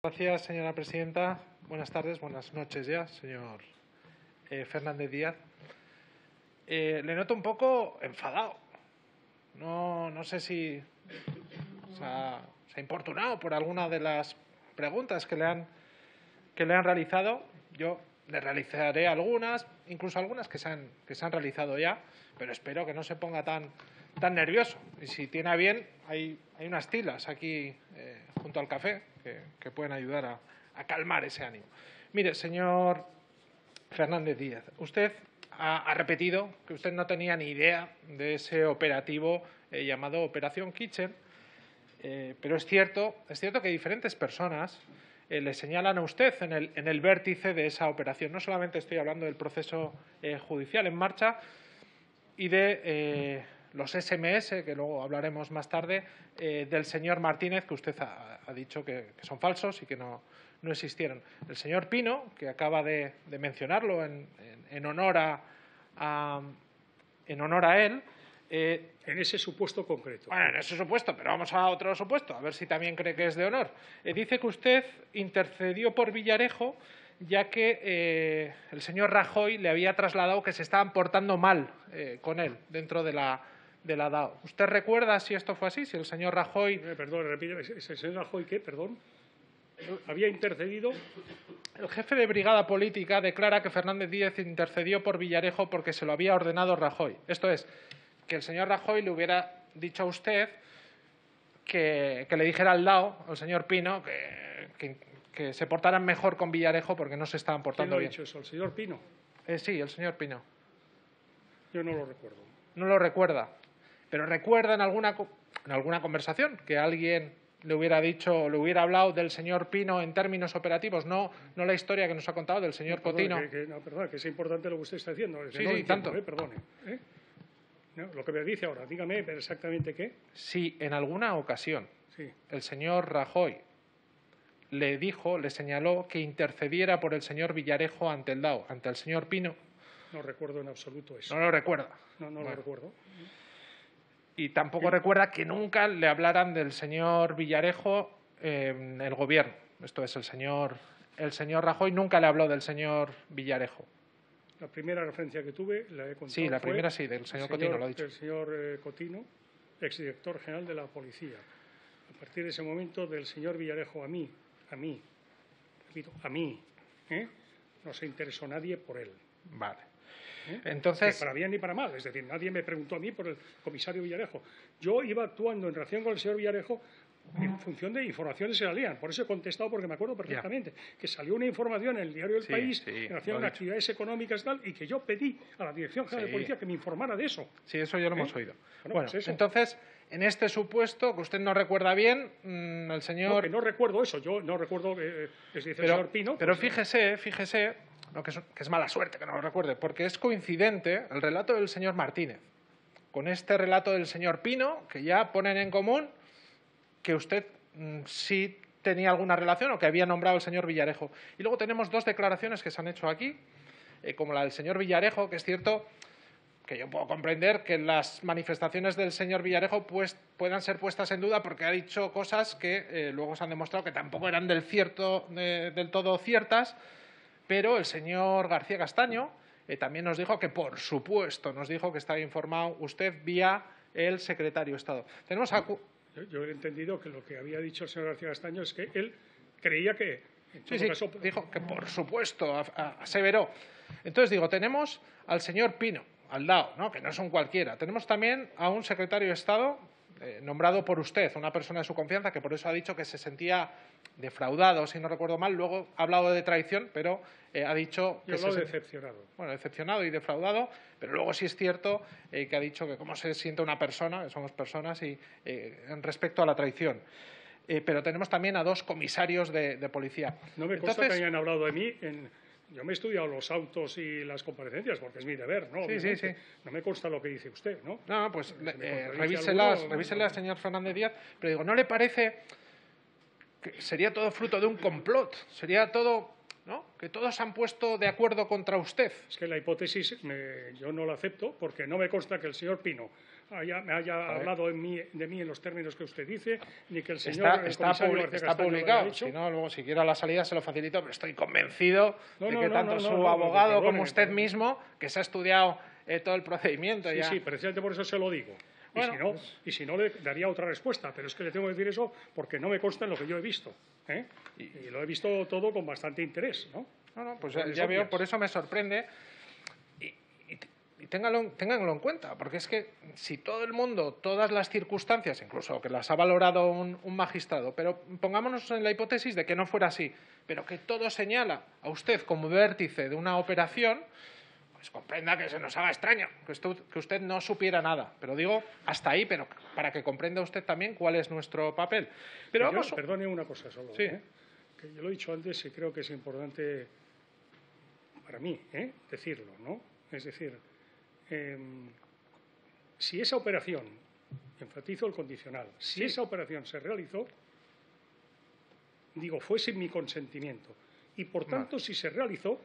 Gracias, señora presidenta. Buenas tardes, buenas noches ya, señor eh, Fernández Díaz. Eh, le noto un poco enfadado. No, no sé si se ha, importunado por alguna de las preguntas que le han, que le han realizado. Yo le realizaré algunas, incluso algunas que se han, que se han realizado ya, pero espero que no se ponga tan, tan nervioso. Y si tiene bien, hay, hay unas tilas aquí eh, junto al café que, pueden ayudar a, calmar ese ánimo. Mire, señor Fernández Díaz, usted ha, repetido que usted no tenía ni idea de ese operativo eh, llamado Operación Kitchen, eh, pero es cierto, es cierto que diferentes personas eh, le señalan a usted en el, en el, vértice de esa operación. No solamente estoy hablando del proceso judicial en marcha y de los SMS, que luego hablaremos más tarde, eh, del señor Martínez, que usted ha, dicho que, son falsos y que no, existieron. El señor Pino, que acaba de, mencionarlo en, honor a, en honor a él. Eh, en ese supuesto concreto. Bueno, en ese supuesto, pero vamos a otro supuesto, a ver si también cree que es de honor. Eh, dice que usted intercedió por Villarejo ya que el señor Rajoy le había trasladado que se estaban portando mal con él dentro de la, de la DAO. ¿Usted recuerda si esto fue así? Si el señor Rajoy. Eh, perdón, repite, ¿el señor Rajoy qué? Perdón. ¿Había intercedido? El jefe de brigada política declara que Fernández Díez intercedió por Villarejo porque se lo había ordenado Rajoy. Esto es, que el señor Rajoy le hubiera dicho a usted que, le dijera al DAO, al señor Pino, que, que, se portaran mejor con Villarejo porque no se estaban portando ¿Quién lo ha dicho eso? ¿El señor Pino? Eh, sí, el señor Pino. Yo no lo recuerdo. No lo recuerda. Pero recuerda en alguna, en alguna conversación que alguien le hubiera dicho, le hubiera hablado del señor Pino en términos operativos, no, no la historia que nos ha contado del señor Cotino. Que, no, perdón, que es importante lo que usted está diciendo. Sí, sí, tanto. Eh, perdone. ¿eh? lo que me dice ahora, dígame exactamente qué. Si en alguna ocasión el señor Rajoy le dijo, le señaló que intercediera por el señor Villarejo ante el DAO, ante el señor Pino. No recuerdo en absoluto eso. No lo recuerda. No, no lo recuerdo y tampoco recuerda que nunca le hablaran del señor Villarejo en el gobierno. Esto es, el señor, el señor Rajoy nunca le habló del señor Villarejo. La primera referencia que tuve la he contado. Sí, la primera sí, del señor, Cotino, lo ha dicho. El señor eh, Cotino, exdirector general de la policía. A partir de ese momento, del señor Villarejo a mí, a mí, repito, a mí, ¿eh? no se interesó nadie por él. Vale. ¿Eh? Entonces, para bien ni para mal. Es decir, nadie me preguntó a mí por el comisario Villarejo. Yo iba actuando en relación con el señor Villarejo en función de informaciones que salían. Por eso he contestado, porque me acuerdo perfectamente, que salió una información en el diario del País en relación a actividades económicas y tal, y que yo pedí a la Dirección General de Policía que me informara de eso. Sí, eso ya lo hemos ¿Eh? oído. Bueno, pues entonces, en este supuesto, que usted no recuerda bien, mm, el señor... No, que no recuerdo eso, yo no recuerdo, eh, es el señor Pino... Pero pues, fíjese, fíjese que, es, mala suerte que no lo recuerde, porque es coincidente el relato del señor Martínez con este relato del señor Pino, que ya ponen en común que usted mm, sí tenía alguna relación o que había nombrado el señor Villarejo. Y luego tenemos dos declaraciones que se han hecho aquí, eh, como la del señor Villarejo, que es cierto que yo puedo comprender que las manifestaciones del señor Villarejo pues, puedan ser puestas en duda porque ha dicho cosas que eh, luego se han demostrado que tampoco eran del, cierto, del todo ciertas, pero el señor García Castaño eh, también nos dijo que, por supuesto, nos dijo que estaba informado usted vía el secretario de Estado. Tenemos yo, he entendido que lo que había dicho el señor García Castaño es que él creía que... sí, sí, dijo que, por supuesto, aseveró. Entonces, digo, tenemos al señor Pino, al DAO, ¿no? que no son cualquiera. Tenemos también a un secretario de Estado eh, nombrado por usted, una persona de su confianza, que por eso ha dicho que se sentía defraudado, si no recuerdo mal. Luego ha hablado de traición, pero eh, ha dicho que se decepcionado. Bueno, decepcionado y defraudado, pero luego sí es cierto eh, que ha dicho que cómo se siente una persona, que somos personas, y en respecto a la traición. pero tenemos también a dos comisarios de, policía. No me consta que hayan hablado de mí en yo me he estudiado los autos y las comparecencias porque es mi deber, ¿no? Sí, sí, sí. No me consta lo que dice usted, ¿no? No, pues eh, revíselas, revíselas, señor Fernández Díaz. Pero digo, ¿no le parece que sería todo fruto de un complot? Sería todo, ¿no? que todos se han puesto de acuerdo contra usted. Es que la hipótesis yo no la acepto porque no me consta que el señor Pino haya, me haya hablado de mí, de mí, en los términos que usted dice, ni que el señor está, está, publicado. Si no, luego si quiero la salida se lo facilito, pero estoy convencido de que tanto su abogado como usted mismo, que se ha estudiado eh, todo el procedimiento. Sí, sí, precisamente por eso se lo digo. y, si no, pues y si no, le daría otra respuesta, pero es que le tengo que decir eso porque no me consta en lo que yo he visto. ¿eh? Y, lo he visto todo con bastante interés. ¿no? No, no, pues ya, veo, por eso me sorprende. Ténganlo, en cuenta, porque es que si todo el mundo, todas las circunstancias, incluso que las ha valorado un, un magistrado, pero pongámonos en la hipótesis de que no fuera así, pero que todo señala a usted como vértice de una operación, pues comprenda que se nos haga extraño, que usted, no supiera nada. Pero digo hasta ahí, pero para que comprenda usted también cuál es nuestro papel. Pero vamos... Perdone una cosa solo. ¿eh? Que yo lo he dicho antes y creo que es importante para mí ¿eh? decirlo, ¿no? Es decir, em, si esa operación, enfatizo el condicional, si esa operación se realizó, digo, fue sin mi consentimiento. Y por tanto, si se realizó,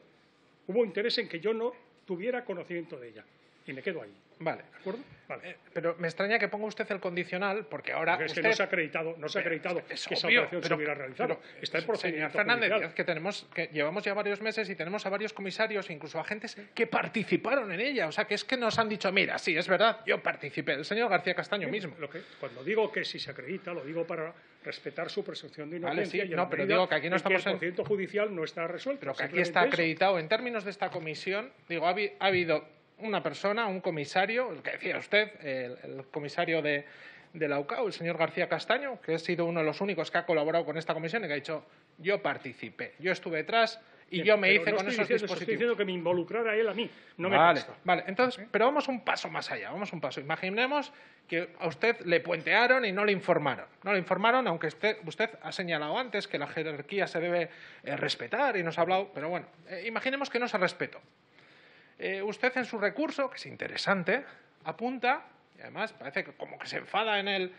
hubo interés en que yo no tuviera conocimiento de ella. Y me quedo ahí. Vale. ¿De acuerdo? Vale. Eh, pero me extraña que ponga usted el condicional, porque ahora. es que no se ha acreditado, no se ha acreditado que esa operación se hubiera realizado. Está en procedimiento. Fernández, que, tenemos, que llevamos ya varios meses y tenemos a varios comisarios, incluso agentes, que participaron en ella. O sea, que es que nos han dicho, mira, sí, es verdad, yo participé. El señor García Castaño mismo. Lo que, cuando digo que si se acredita, lo digo para respetar su presunción de inocencia. Vale, sí, no, pero digo que aquí no estamos que el procedimiento judicial no está resuelto. Pero que aquí está acreditado. En términos de esta comisión, digo, ha habido una persona, un comisario, el que decía usted, el, comisario de, la UCAO, el señor García Castaño, que ha sido uno de los únicos que ha colaborado con esta comisión y que ha dicho, yo participé, yo estuve detrás y yo me hice con esos dispositivos. Estoy diciendo que me involucrara él a mí, no me vale, Vale, entonces, pero vamos un paso más allá, vamos un paso. Imaginemos que a usted le puentearon y no le informaron. No le informaron, aunque usted, ha señalado antes que la jerarquía se debe eh, respetar y nos ha hablado, pero bueno, eh, imaginemos que no se respetó. Eh, usted en su recurso, que es interesante, apunta, y además parece que como que se enfada en el,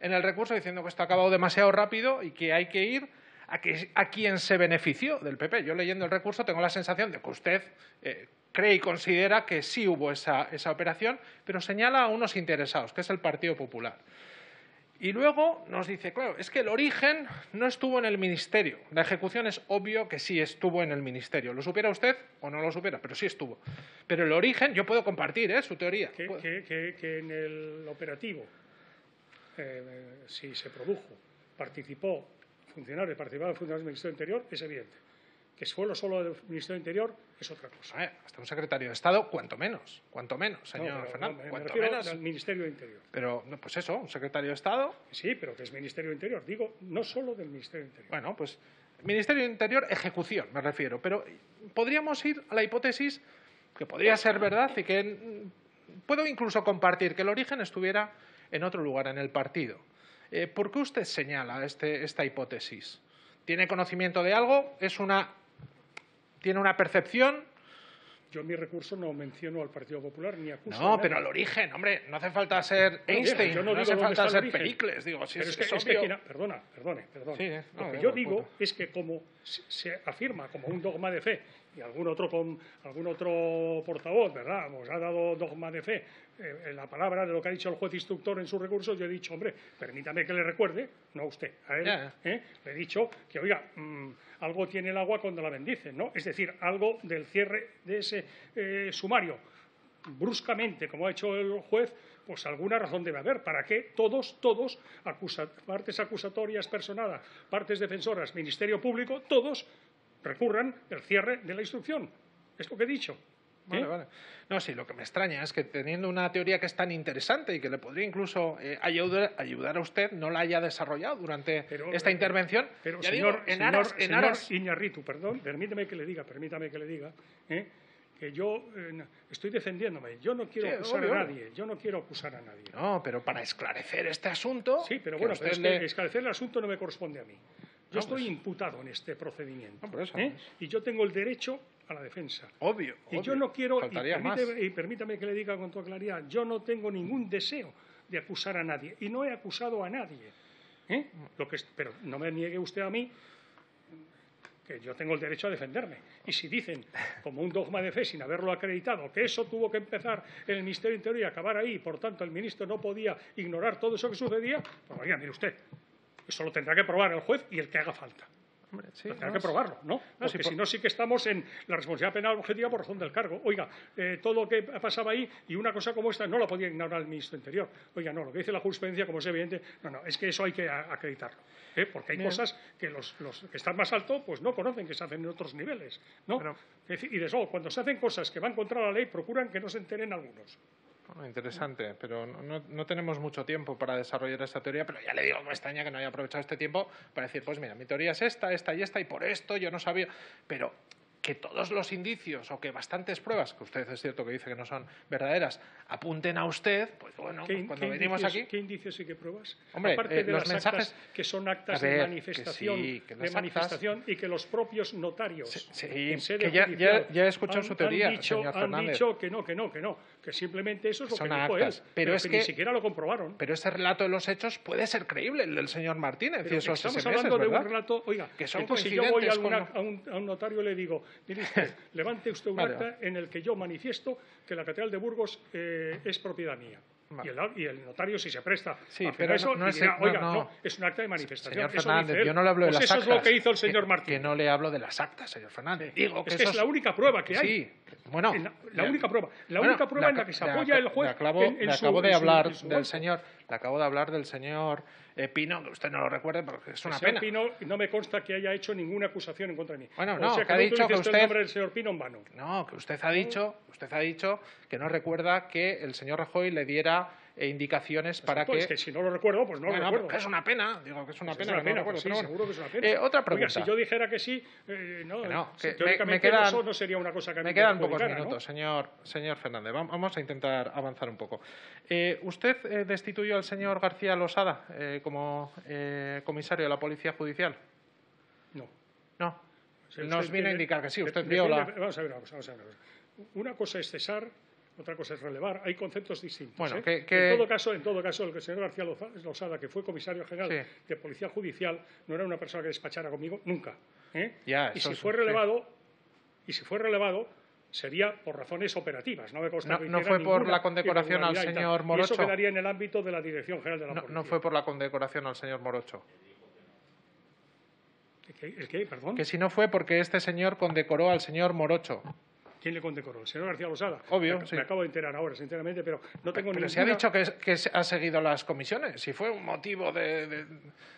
en el recurso diciendo que esto ha acabado demasiado rápido y que hay que ir a, que, a quien se benefició del PP. Yo leyendo el recurso tengo la sensación de que usted eh, cree y considera que sí hubo esa, esa operación, pero señala a unos interesados, que es el Partido Popular. Y luego nos dice, claro, es que el origen no estuvo en el ministerio. La ejecución es obvio que sí estuvo en el ministerio. ¿Lo supiera usted o no lo supiera? Pero sí estuvo. Pero el origen, yo puedo compartir ¿eh? su teoría. Que, que, en el operativo, eh, si se produjo, participó funcionario, participaron funcionarios del Ministerio del Interior, es evidente que fue solo del Ministerio del Interior es otra cosa. hasta un secretario de Estado, cuanto menos, cuanto menos, señor Fernández, cuanto menos. Al Ministerio del Interior. Pero, pues eso, un secretario de Estado. Sí, pero que es Ministerio del Interior, digo, no solo del Ministerio del Interior. Bueno, pues Ministerio del Interior, ejecución, me refiero. Pero podríamos ir a la hipótesis que podría ser verdad y que puedo incluso compartir que el origen estuviera en otro lugar, en el partido. Eh, ¿Por qué usted señala este, esta hipótesis? ¿Tiene conocimiento de algo? ¿Es una tiene una percepción. Yo en mi recurso no menciono al Partido Popular ni acuso. No, pero al origen, hombre, no hace falta ser Einstein, no, hace falta ser Pericles, digo, si es, que, perdona, perdone, perdone. Lo que yo digo es que como se afirma como un dogma de fe y algún otro con algún otro portavoz, ¿verdad? Nos ha dado dogma de fe eh, en la palabra de lo que ha dicho el juez instructor en su recurso, yo he dicho, hombre, permítame que le recuerde, no a usted, a él, ¿eh? le he dicho que, oiga, mm, algo tiene el agua cuando la bendice, ¿no? Es decir, algo del cierre de ese eh, sumario, bruscamente, como ha hecho el juez, pues alguna razón debe haber para que todos, todos, partes acusatorias personadas, partes defensoras, Ministerio Público, todos recurran el cierre de la instrucción. Es lo que he dicho. Vale, vale. No, sí, lo que me extraña es que teniendo una teoría que es tan interesante y que le podría incluso eh, ayudar, a usted, no la haya desarrollado durante esta intervención. Pero, señor, en aras, en aras... Iñarritu, perdón, permítame que le diga, permítame que le diga, ¿eh? Que yo eh, estoy defendiéndome. Yo no quiero acusar a nadie. Yo no quiero acusar a nadie. No, pero para esclarecer este asunto. Sí, pero bueno, esclarecer el asunto no me corresponde a mí. Yo estoy pues. imputado en este procedimiento. ¿eh? Y yo tengo el derecho a la defensa. Obvio. Y yo no quiero, y permítame, que le diga con toda claridad, yo no tengo ningún deseo de acusar a nadie. Y no he acusado a nadie. ¿eh? Lo que, pero no me niegue usted a mí que yo tengo el derecho a defenderme. Y si dicen, como un dogma de fe, sin haberlo acreditado, que eso tuvo que empezar en el Ministerio Interior y acabar ahí, y por tanto el ministro no podía ignorar todo eso que sucedía, pues oiga, mire usted, eso lo tendrá que probar el juez y el que haga falta. Hombre, sí, Tendrá no, que probarlo, ¿no? Porque por- si no, sí que estamos en la responsabilidad penal objetiva por razón del cargo. Oiga, eh, todo lo que pasaba ahí y una cosa como esta no la podía ignorar el ministro Interior. Oiga, no, lo que dice la jurisprudencia, como es evidente, no, no, es que eso hay que acreditarlo. ¿eh? Porque hay Bien. cosas que los, los que están más alto pues no conocen que se hacen en otros niveles, ¿no? Pero- y de eso, cuando se hacen cosas que van contra la ley, procuran que no se enteren algunos. Interesante, pero no, no- no tenemos mucho tiempo para desarrollar esta teoría, pero ya le digo, me extraña que no haya aprovechado este tiempo para decir, pues mira, mi teoría es esta, esta y esta, y por esto yo no sabía, pero que todos los indicios o que bastantes pruebas, que usted es cierto que dice que no son verdaderas, apunten a usted, pues bueno, ¿Qué, pues cuando qué venimos indicios, aquí... ¿Qué indicios y qué pruebas? Hombre, Aparte eh, de los las mensajes- actas que son actas ver, de que manifestación, sí, que de actas- manifestación y que los propios notarios Sí, sí, en sede que ya- judicial ya- ya he escuchado han- su teoría, han dicho, señor han Fernández. dicho que no, que no, que no, que simplemente eso es lo Son que dijo actas, él, pero es que, ni siquiera lo comprobaron. Pero ese relato de los hechos puede ser creíble, el del señor Martínez, Pero y esos estamos SMS, hablando de un relato, oiga, Que son entonces si yo voy a, coincidentes una- con- a un, a un notario y le digo, usted, levante usted un Vale, acta en el que yo manifiesto que la Catedral de Burgos eh, es propiedad mía. Y, el, y el notario, si se presta Sí, a pero eso, no- no es- dirá, oiga, no. no, es un acta de manifestación. Señor Eso Fernández, él. yo no le hablo de Pues las eso actas. es lo que hizo el señor que, Martín. Que no le hablo de las actas, señor Fernández. Digo que es que es la única prueba que hay. Sí, bueno. En la, la única prueba. La bueno, única prueba en la que se apoya el juez Le acabo, en- en le su- acabo de su- hablar en su del señor, le acabo de hablar del señor eh, Pino, que usted no lo recuerde porque es una El señor pena. Pino no me consta que haya hecho ninguna acusación en contra de mí. Bueno, o no, sea que ha no dicho que usted- el nombre del señor Pino en vano. No, que usted ha dicho, usted ha dicho que no recuerda que el señor Rajoy le diera indicaciones para Pues que que si no lo recuerdo, pues no Bueno, lo recuerdo. es una pena, digo que es una Pues pena, es una que no pena, recuerdo, pues sí, pero bueno. seguro que es una pena. Eh, otra Oiga, pregunta. si yo dijera que sí, eh, no, no, que me- teóricamente me quedan- eso no sería una cosa que a mí Me quedan pocos minutos, señor, señor Fernández. Vam- Vamos a intentar avanzar un poco. Eh, ¿Usted eh, destituyó al señor García Losada eh, como comisario de la Policía Judicial? No. No. Nos vino a indicar que sí. Usted vio la... Vamos a ver vamos a ver una cosa. Una cosa es cesar, otra cosa es relevar. Hay conceptos distintos. Bueno, ¿eh? que- que- En, todo caso, en todo caso, el señor García Loza- Losada, que fue comisario general Sí. de Policía Judicial, no era una persona que despachara conmigo nunca. ¿eh? Ya, y si fue sí. relevado, y si fue relevado, sería por razones operativas. No, me No- no fue por la condecoración al señor Y Morocho. eso quedaría en el ámbito de la Dirección General de la No, Policía. no fue por la condecoración al señor Morocho. ¿El qué? ¿El qué? Perdón. Que si no fue porque este señor condecoró al señor Morocho. ¿Quién le condecoró? ¿El señor García Losada? Obvio, Me, sí. me acabo de enterar ahora, sinceramente, pero no tengo Pero ninguna... se ha dicho que, ha seguido las comisiones. Si fue un motivo de, de-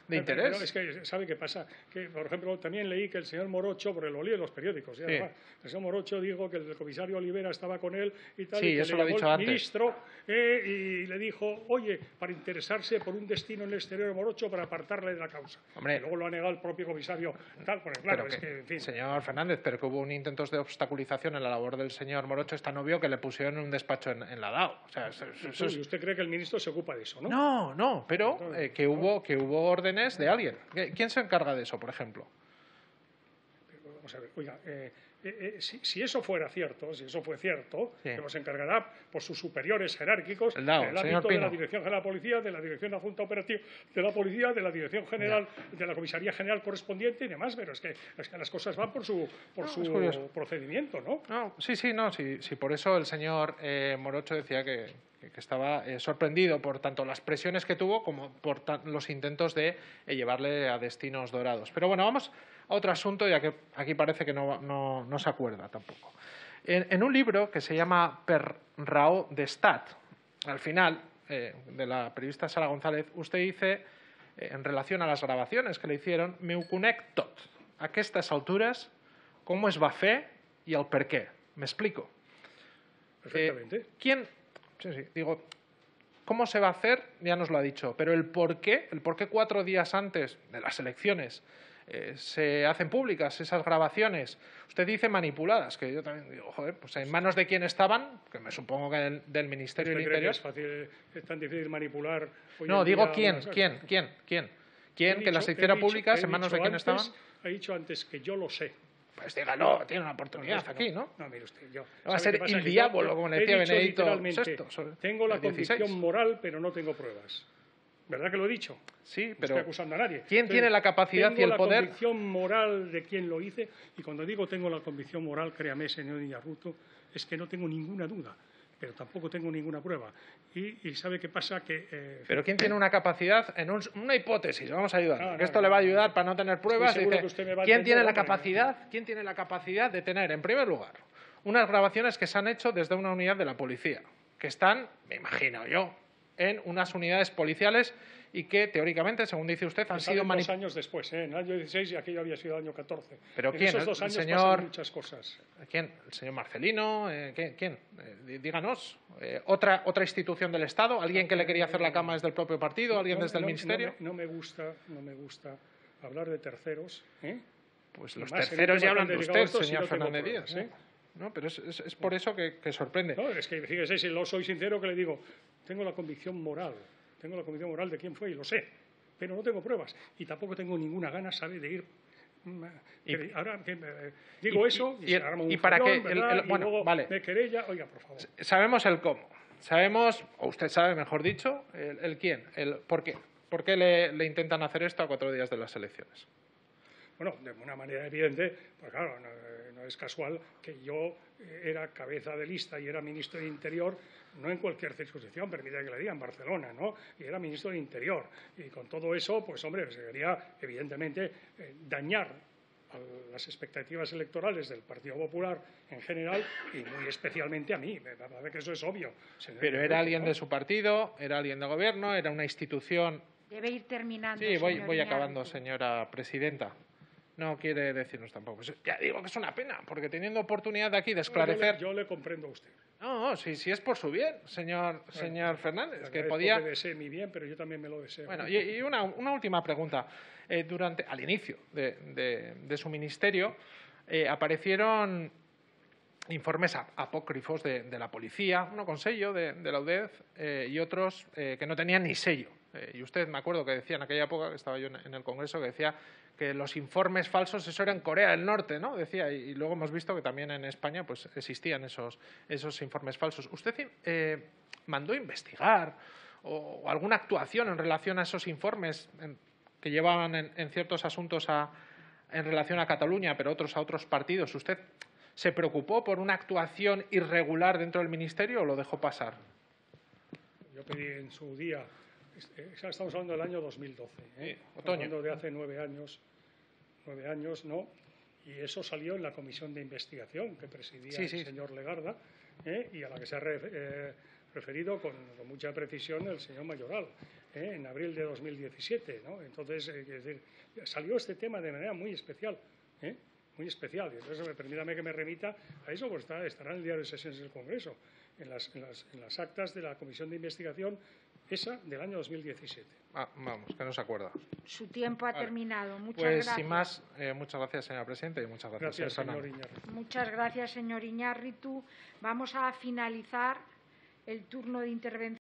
de Pero, interés. pero es que, ¿sabe qué pasa? Que, por ejemplo, también leí que el señor Morocho, por el olí en los periódicos, y Sí. además, el señor Morocho dijo que el comisario Olivera estaba con él y tal, Sí, y que eso le lo ha dicho el antes. ministro eh, y le dijo, oye, para interesarse por un destino en el exterior de Morocho para apartarle de la causa. Hombre. Y luego lo ha negado el propio comisario tal, porque claro, Pero es que, en fin... Señor Fernández, pero que hubo un intentos de obstaculización en la labor del señor Morocho, está novio que le pusieron en un despacho en, en la DAO. O sea, eso- eso- eso es- ¿Y usted cree que el ministro se ocupa de eso, no? No, no, pero eh, que, hubo, que hubo órdenes de alguien. ¿Qué- ¿Quién se encarga de eso, por ejemplo? Vamos a ver, oiga, eh, eh, eh, si, si eso fuera cierto, si eso fue cierto, Sí. que nos encargará por sus superiores jerárquicos El en ámbito de la. Dirección General de la Policía, de la Dirección de la Junta Operativa de la Policía, de la Dirección General, de la Comisaría General correspondiente y demás, pero es que, es que las cosas van por su, por No, su procedimiento, ¿no? No, sí, sí, no, sí, sí, por eso el señor eh, Morocho decía que, que- estaba eh, sorprendido por tanto las presiones que tuvo como por los intentos de eh, llevarle a destinos dorados. Pero bueno, vamos a otro asunto, ya que aquí parece que no, no- no se acuerda tampoco. En, en un libro que se llama Per Raó de Stat, al final, eh, de la periodista Sara González, usted dice, eh, en relación a las grabaciones que le hicieron, me tot. A aquestes altures, com es va fer i el per què. Me explico. Perfectamente. Eh, ¿Quién? Sí, sí, digo, ¿cómo se va a hacer? Ya nos lo ha dicho, pero el por qué, el por qué cuatro días antes de las elecciones eh, se hacen públicas esas grabaciones. Usted dice manipuladas, que yo también digo, joder, pues en manos de quién estaban, que me supongo que del, del Ministerio ¿Usted del que Interior. es fácil, es tan difícil manipular? hoy No, digo quién, quién, quién, quién. He ¿Quién que las dicho- he hiciera públicas he en manos de quién antes- estaban? Ha dicho antes que yo lo sé. Pues dígalo, tiene una oportunidad No, no, aquí, ¿no? No, mire usted, yo. Va a ¿sabe ser el diablo, como le he decía Benedicto VI Tengo la el 16. convicción moral, pero no tengo pruebas. ¿Verdad que lo he dicho? Sí, No pero estoy acusando a nadie. ¿quién tiene la capacidad y el la poder? convicción moral de quien lo hice, y cuando digo tengo la convicción moral, créame, señor Iñarruto, es que no tengo ninguna duda, pero tampoco tengo ninguna prueba. Y, y ¿sabe qué pasa? Que, eh, Pero ¿quién tiene una capacidad en un- una hipótesis? Vamos a ayudar. No, que no, esto no, le va a no. ayudar para no tener pruebas. seguro Dice, que usted me va a ¿Quién tiene la capacidad? ¿Quién tiene la capacidad de tener, en primer lugar, unas grabaciones que se han hecho desde una unidad de la policía, que están, me imagino yo, en unas unidades policiales y que teóricamente, según dice usted, han sido dos años después, ¿eh? en el año 16 y aquello había sido el año 14. ¿Pero en quién? esos ¿El dos años señor- pasan muchas cosas. ¿Quién? ¿El señor Marcelino? Eh, ¿Quién? quién? Eh, dí- díganos. Eh, ¿otra, ¿Otra institución del Estado? ¿Alguien que le quería hacer la cama desde el propio partido? ¿Alguien No- desde el no- ministerio? No me, no me gusta, no me gusta hablar de terceros. ¿eh? Pues los más en un terceros ya tema hablan de usted, señor Fernández Díaz. No, pero es, es- es por eso que, que sorprende. No, es que fíjese, si lo soy sincero, que le digo, tengo la convicción moral, tengo la convicción moral de quién fue y lo sé, pero no tengo pruebas y tampoco tengo ninguna gana, ¿sabe?, de ir. mm, Y- ahora que, eh, digo y- eso y- y, y se el- arma un para Y bueno, luego vale. me querella, oiga, por favor. Sabemos el cómo. Sabemos, o usted sabe, mejor dicho, el, el quién, el por qué. ¿Por qué le, le intentan hacer esto a cuatro días de las elecciones? Bueno, de una manera evidente, pues claro, no, no es casual que yo eh, era cabeza de lista y era ministro de Interior, no en cualquier circunscripción, permítame que le diga, en Barcelona, ¿no? Y era ministro de Interior. Y con todo eso, pues hombre, se quería, evidentemente, eh, dañar a las expectativas electorales del Partido Popular en general y muy especialmente a mí. Me parece que eso es obvio. señor Pero era alguien ¿no? de su partido, era alguien de gobierno, era una institución. Debe ir terminando. Sí, voy, voy acabando, señora presidenta. No quiere decirnos tampoco. Pues ya digo que es una pena, porque teniendo oportunidad de aquí de Yo le- esclarecer. Yo le comprendo a usted. No, no, si, si es por su bien, señor, señor Fernández, que podía. que desee mi bien, pero yo también me lo deseo. Bueno, y, y una, una última pregunta. Eh, durante, al inicio de, de- de su ministerio eh, aparecieron informes ap- apócrifos de, de la policía, uno con sello de, la UDEF eh, y otros eh, que no tenían ni sello. Eh, y usted, me acuerdo que decía en aquella época, que estaba yo en, el Congreso, que decía que los informes falsos, eso era en Corea del Norte, ¿no? Decía, y, luego hemos visto que también en España pues, existían esos, esos informes falsos. ¿Usted eh, mandó investigar o, alguna actuación en relación a esos informes que llevaban en, en ciertos asuntos a, en relación a Cataluña, pero otros a otros partidos? ¿Usted se preocupó por una actuación irregular dentro del Ministerio o lo dejó pasar? Yo pedí en su día, estamos hablando del año 2012, ¿eh? Sí, otoño. hablando de hace nueve años, nueve años, ¿no? Y eso salió en la comisión de investigación que presidía Sí, sí. el señor Legarda ¿eh? y a la que se ha re- eh, referido con, con mucha precisión el señor Mayoral ¿eh? en abril de 2017, ¿no? Entonces, decir, salió este tema de manera muy especial, ¿eh? muy especial. Y entonces, me- permítame que me remita a eso, pues está, estará en el diario de sesiones del Congreso, en las, en las- en las actas de la comisión de investigación, esa del año 2017. Ah, vamos, que no se acuerda. Su tiempo ha Vale. terminado. Muchas Pues gracias. sin más, eh, muchas gracias, señora presidenta, y muchas gracias, Gracias, señor. Iñárritu. Muchas gracias, señor Iñárritu. Vamos a finalizar el turno de intervención.